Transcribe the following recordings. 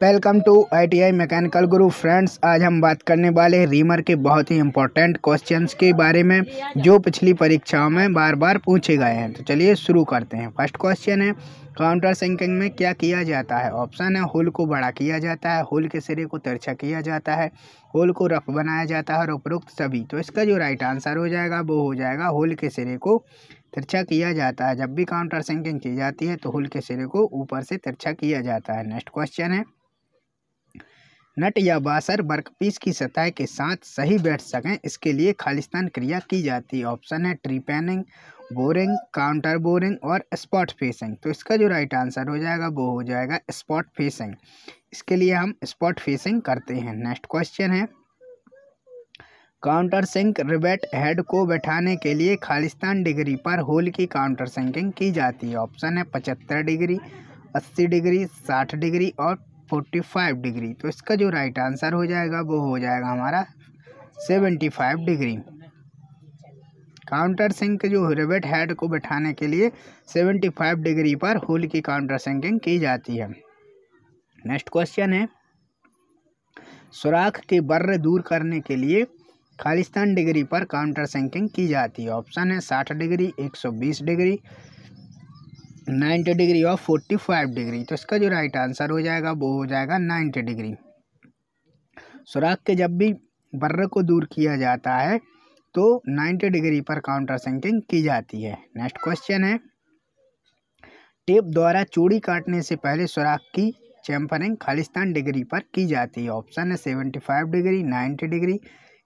Welcome to ITI mechanical guru friends आज हम बात करने वाले हैं रीमर के बहुत ही इम्पोर्टेंट क्वेश्चंस के बारे में, जो पिछली परीक्षाओं में बार बार पूछे गए हैं। तो चलिए शुरू करते हैं। फ़र्स्ट क्वेश्चन है काउंटर सिंकिंग में क्या किया जाता है? ऑप्शन है होल को बड़ा किया जाता है होल के सिरे को तिरछा किया जाता है होल को रफ बनाया जाता है और उपरोक्त सभी। तो इसका जो राइट आंसर हो जाएगा, वो हो जाएगा होल के सिरे को तिरछा किया जाता है। जब भी काउंटर सिंकिंग की जाती है तो होल के सिरे को ऊपर से तिरछा किया जाता है। नेक्स्ट क्वेश्चन है नट या बासर वर्कपीस की सतह के साथ सही बैठ सकें। इसके लिए खालिस्तान क्रिया की जाती है। ऑप्शन है trepanning, boring, counter boring और स्पॉट फेसिंग। तो इसका जो राइट आंसर हो जाएगा, वो हो जाएगा स्पॉट फेसिंग। इसके लिए हम स्पॉट फेसिंग करते हैं। नेक्स्ट क्वेश्चन है, काउंटर सिंक रिबेट हेड को बैठाने के लिए खालिस्तान डिग्री पर होल की काउंटर सिंकिंग की जाती है। ऑप्शन है पचहत्तर डिग्री, अस्सी डिग्री, साठ डिग्री और फोर्टी फाइव डिग्री तो इसका जो राइट आंसर हो जाएगा, वो हो जाएगा हमारा seventy five degree. Counter sink जो रिवेट हेड को बैठाने के लिए सेवेंटी फाइव डिग्री पर होल की काउंटर सिंकिंग की जाती है। नेक्स्ट क्वेश्चन है। सुराख के बर्र दूर करने के लिए खालिस्तान डिग्री पर काउंटर सिंकिंग की जाती है। ऑप्शन है साठ डिग्री, एक सौ बीस डिग्री। नाइन्टी डिग्री और फोर्टी फाइव डिग्री। तो इसका जो राइट आंसर हो जाएगा, वो हो जाएगा नाइन्टी डिग्री। सुराख के जब भी बर्र को दूर किया जाता है तो नाइन्टी डिग्री पर काउंटर सिंकिंग की जाती है। नेक्स्ट क्वेश्चन है। टेप द्वारा चूड़ी काटने से पहले सुराख की चैम्परिंग खालिस्तान डिग्री पर की जाती है। ऑप्शन है seventy five degree, ninety degree,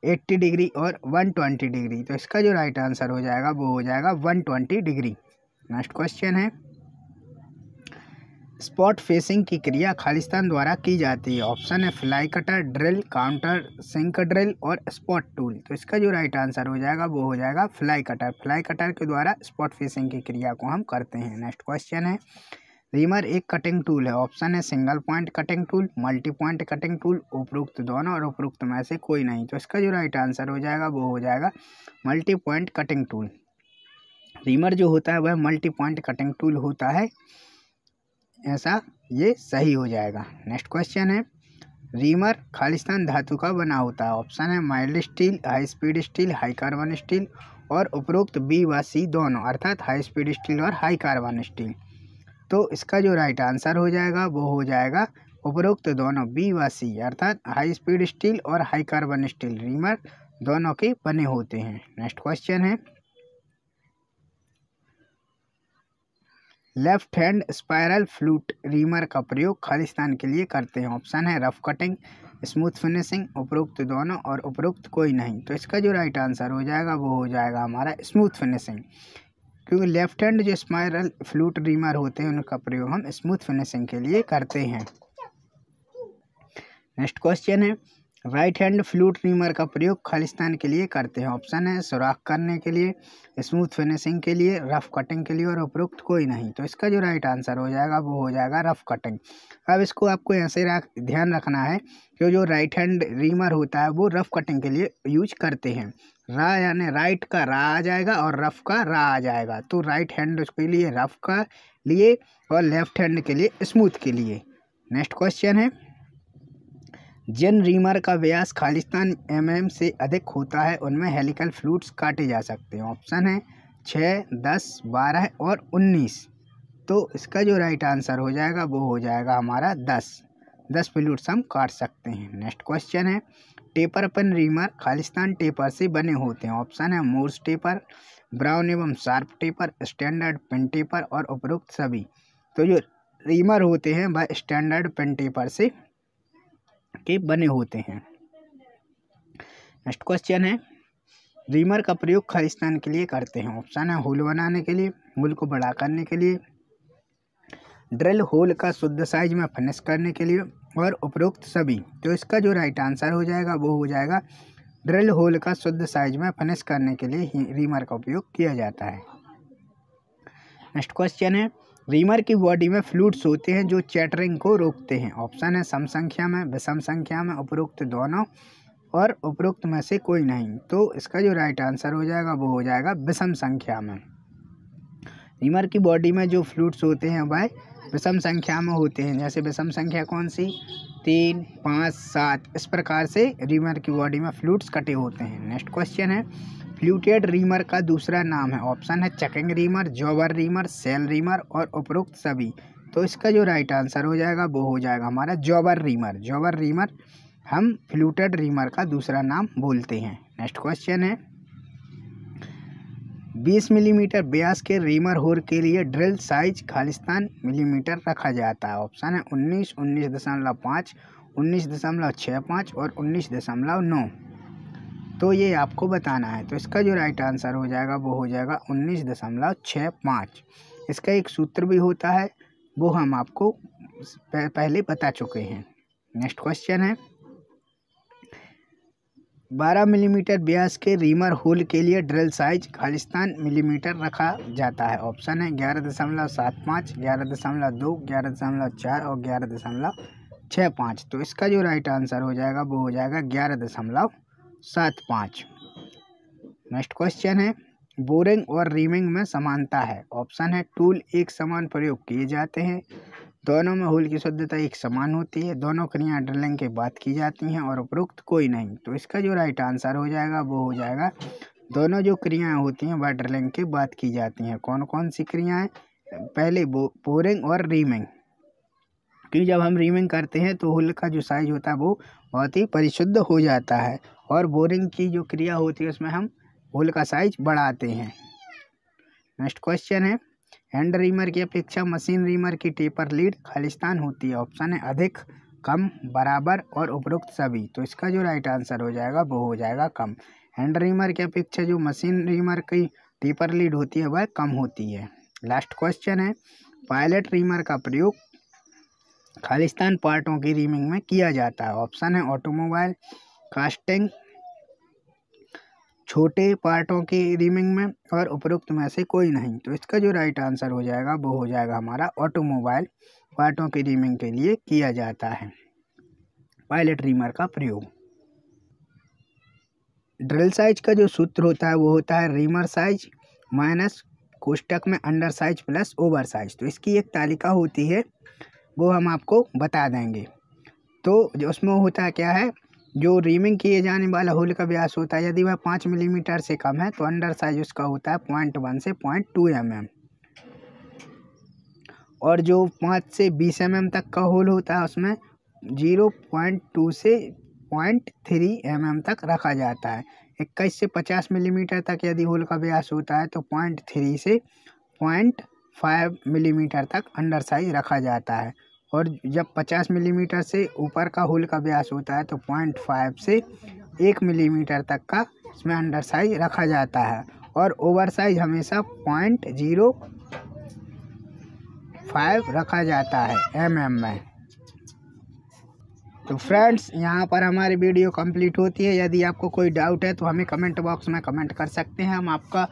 eighty degree और वन ट्वेंटी डिग्री। तो इसका जो राइट आंसर हो जाएगा, वो हो जाएगा one twenty degree. Next question है। स्पॉट फेसिंग की क्रिया खालिस्तान द्वारा की जाती है। ऑप्शन है fly cutter, drill, counter, sink drill और स्पॉट टूल। तो इसका जो राइट आंसर हो जाएगा, वो हो जाएगा फ्लाई कटर। फ्लाई कटर के द्वारा स्पॉट फेसिंग की क्रिया को हम करते हैं। नेक्स्ट क्वेश्चन है। रीमर एक कटिंग टूल है। ऑप्शन है single point cutting tool multi point cutting tool उपरोक्त दोनों और उपरोक्त में से कोई नहीं। तो इसका जो राइट आंसर हो जाएगा, वो हो जाएगा multi point cutting tool reamer जो होता है, वह मल्टी पॉइंट कटिंग टूल होता है। ऐसा ये सही हो जाएगा। नेक्स्ट क्वेश्चन है, रीमर खालिस्तान धातु का बना होता है। ऑप्शन है mild steel, high speed steel, high carbon steel और उपरोक्त बी व सी दोनों, अर्थात हाई स्पीड स्टील और हाई कार्बन स्टील। तो इसका जो राइट आंसर हो जाएगा, वो हो जाएगा उपरोक्त दोनों बी व सी, अर्थात हाई स्पीड स्टील और हाई कार्बन स्टील। रीमर दोनों के बने होते हैं। नेक्स्ट क्वेश्चन है left hand spiral flute reamer का प्रयोग खालिस्तान के लिए करते हैं। ऑप्शन है रफ कटिंग, स्मूथ फिनिशिंग, उपरोक्त दोनों और उपरोक्त कोई नहीं। तो इसका जो राइट आंसर हो जाएगा, वो हो जाएगा हमारा स्मूथ फिनिशिंग। क्योंकि लेफ़्ट हैंड जो स्पायरल फ्लूट रीमर होते हैं, उनका प्रयोग हम स्मूथ फिनिशिंग के लिए करते हैं। नेक्स्ट क्वेश्चन है राइट हैंड फ्लूट रीमर का प्रयोग खालिस्तान के लिए करते हैं। ऑप्शन है, सुराख करने के लिए, स्मूथ फिनिशिंग के लिए, रफ कटिंग के लिए और उपरोक्त कोई नहीं। तो इसका जो राइट आंसर हो जाएगा, वो हो जाएगा रफ कटिंग। अब इसको आपको ऐसे रख, ध्यान रखना है कि जो राइट हैंड रीमर होता है, वो रफ कटिंग के लिए यूज़ करते हैं। रा यानी राइट का रा आ जाएगा और रफ का रा आ जाएगा। तो राइट हैंड उसके लिए रफ का लिए और लेफ़्ट हैंड के लिए स्मूथ के लिए। नेक्स्ट क्वेश्चन है। जिन रीमर का व्यास खालिस्तान एम से अधिक होता है, उनमें हेलिकल फ्लूट्स काटे जा सकते हैं। ऑप्शन है छः दस, बारह और उन्नीस। तो इसका जो राइट आंसर हो जाएगा, वो हो जाएगा हमारा दस। दस फ्लूट्स हम काट सकते हैं। नेक्स्ट क्वेश्चन है टेपर पेन रीमर खालिस्तान टेपर से बने होते हैं। ऑप्शन है मोर्स टेपर ब्राउन एवं Sharpe taper standard pin taper और उपरोक्त सभी। तो जो रीमर होते हैं, वह स्टैंडर्ड पेन टेपर से के बने होते हैं। नेक्स्ट क्वेश्चन है। रीमर का प्रयोग खालिस्तान के लिए करते हैं। ऑप्शन है होल बनाने के लिए, होल को बड़ा करने के लिए ड्रिल होल का शुद्ध साइज़ में फिनिश करने के लिए और उपरोक्त सभी। तो इसका जो राइट आंसर हो जाएगा, वो हो जाएगा ड्रिल होल का शुद्ध साइज़ में फिनिश करने के लिए ही रीमर का उपयोग किया जाता है। नेक्स्ट क्वेश्चन है। रीमर की बॉडी में फ्लूड्स होते हैं जो चैटरिंग को रोकते हैं। ऑप्शन है सम संख्या में विषम संख्या में, उपरोक्त दोनों और उपरोक्त में से कोई नहीं। तो इसका जो राइट आंसर हो जाएगा, वो हो जाएगा विषम संख्या में। रीमर की बॉडी में जो फ्लूड्स होते हैं वह विषम संख्या में होते हैं। जैसे विषम संख्या कौन सी? तीन, पाँच, सात। इस प्रकार से रीमर की बॉडी में फ्लूट्स कटे होते हैं। नेक्स्ट क्वेश्चन है फ्लूटेड रीमर का दूसरा नाम है। ऑप्शन है chucking reamer jobber reamer shell reamer और उपरोक्त सभी। तो इसका जो राइट आंसर हो जाएगा, वो हो जाएगा हमारा जॉबर रीमर जॉबर रीमर हम फ्लूटेड रीमर का दूसरा नाम बोलते हैं। नेक्स्ट क्वेश्चन है। 20 मिलीमीटर ब्यास के रीमर होर के लिए ड्रिल साइज़ खालिस्तान मिलीमीटर रखा जाता है। ऑप्शन है उन्नीस उन्नीस दशमलव पाँच, उन्नीस दशमलव छः पाँच और उन्नीस दशमलव नौ। तो ये आपको बताना है। तो इसका जो राइट आंसर हो जाएगा, वो हो जाएगा उन्नीस दशमलव छः पाँच। इसका एक सूत्र भी होता है, वो हम आपको पहले बता चुके हैं। नेक्स्ट क्वेश्चन है। बारह मिलीमीटर ब्यास के रीमर होल के लिए ड्रिल साइज़ खालिस्तान मिलीमीटर रखा जाता है। ऑप्शन है ग्यारह दशमलव सात पाँच, ग्यारह दशमलव दो, ग्यारह दशमलव चार और ग्यारह दशमलव छः पाँच। तो इसका जो राइट आंसर हो जाएगा, वो हो जाएगा ग्यारह दशमलव सात पाँच। नेक्स्ट क्वेश्चन है बोरिंग और रीमिंग में समानता है। ऑप्शन है टूल एक समान प्रयोग किए जाते हैं। दोनों में होल की शुद्धता एक समान होती है। दोनों क्रियाएँ ड्रिलिंग के बाद की जाती हैं और उपरोक्त कोई नहीं। तो इसका जो राइट आंसर हो जाएगा, वो हो जाएगा, दोनों जो क्रियाएँ होती हैं, वह ड्रिलिंग के बाद की जाती हैं। कौन कौन सी क्रियाएँ? पहले बोरिंग और रीमिंग क्योंकि जब हम रीमिंग करते हैं तो होल का जो साइज़ होता है, वो बहुत ही परिशुद्ध हो जाता है। और बोरिंग की जो क्रिया होती है, उसमें हम होल का साइज़ बढ़ाते हैं। नेक्स्ट क्वेश्चन है। हैंड रीमर की अपेक्षा मशीन रीमर की टेपर लीड खालिस्तान होती है। ऑप्शन है अधिक, कम, बराबर और उपरोक्त सभी। तो इसका जो राइट आंसर हो जाएगा, वो हो जाएगा कम। हैंड रीमर की अपेक्षा जो मशीन रीमर की टेपर लीड होती है, वह कम होती है। लास्ट क्वेश्चन है। पायलट रीमर का प्रयोग खालिस्तान पार्टों की रीमिंग में किया जाता है। ऑप्शन है ऑटोमोबाइल कास्टिंग छोटे पार्टों की रीमिंग में और उपरोक्त में से कोई नहीं। तो इसका जो राइट आंसर हो जाएगा, वो हो जाएगा हमारा ऑटोमोबाइल पार्टों की रीमिंग के लिए किया जाता है। पायलट रीमर का प्रयोग। ड्रिल साइज़ का जो सूत्र होता है, वो होता है रीमर साइज़ माइनस कोष्टक में under size plus over size तो इसकी एक तालिका होती है, वो हम आपको बता देंगे। तो जो उसमें होता क्या है? जो रीमिंग किए जाने वाला होल का व्यास होता है, यदि वह पाँच मिलीमीटर से कम है तो अंडर साइज़ उसका होता है पॉइंट वन से पॉइंट टू एम एम और जो पाँच से बीस एम एम तक का होल होता है, उसमें ज़ीरो पॉइंट टू से पॉइंट थ्री एम एम तक रखा जाता है। इक्कीस से पचास मिलीमीटर तक यदि होल का व्यास होता है तो पॉइंट थ्री से पॉइंट फाइव मिलीमीटर तक अंडर साइज़ रखा जाता है। और जब 50 मिलीमीटर से ऊपर का होल का व्यास होता है तो पॉइंट फाइव से एक मिलीमीटर तक का इसमें अंडर साइज़ रखा जाता है। और ओवर साइज़ हमेशा पॉइंट ज़ीरो फाइव रखा जाता है एम एम में। तो फ्रेंड्स, यहाँ पर हमारी वीडियो कंप्लीट होती है। यदि आपको कोई डाउट है तो हमें कमेंट बॉक्स में कमेंट कर सकते हैं। हम आपका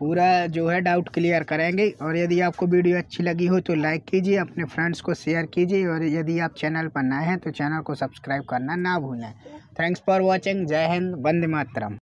पूरा जो है डाउट क्लियर करेंगे। और यदि आपको वीडियो अच्छी लगी हो तो लाइक कीजिए, अपने फ्रेंड्स को शेयर कीजिए। और यदि आप चैनल पर नए हैं तो चैनल को सब्सक्राइब करना ना भूलें। थैंक्स फॉर वॉचिंग जय हिंद, वंदे मातरम।